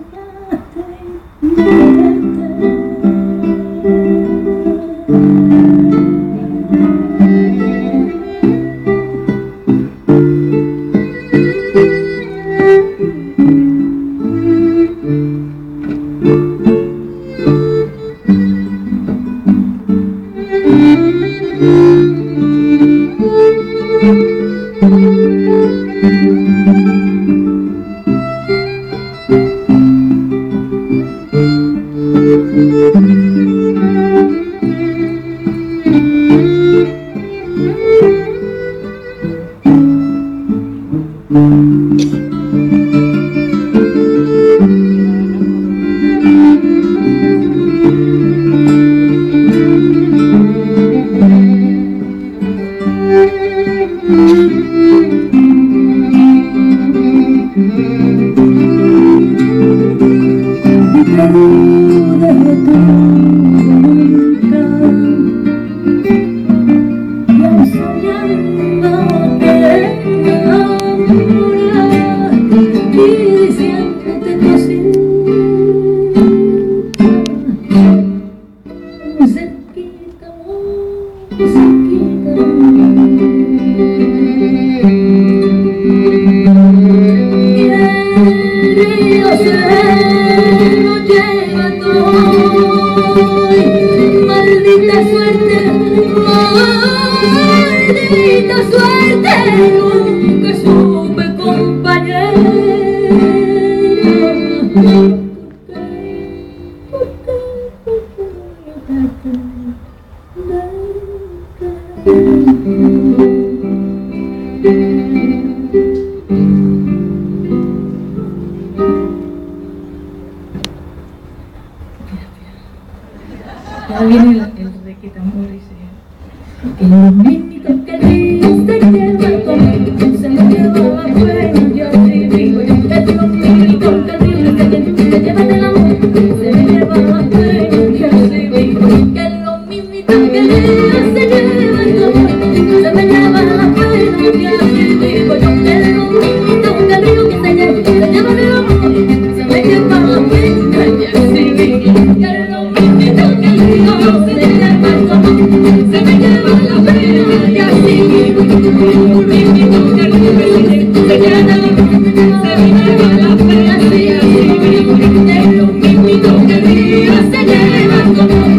Mm-hmm. se quita a mí y el río se lo lleva a todos. Maldita suerte, maldita suerte con que supe compañeros. ahí viene el, el requetamol, dice. Que los místicos Thank you.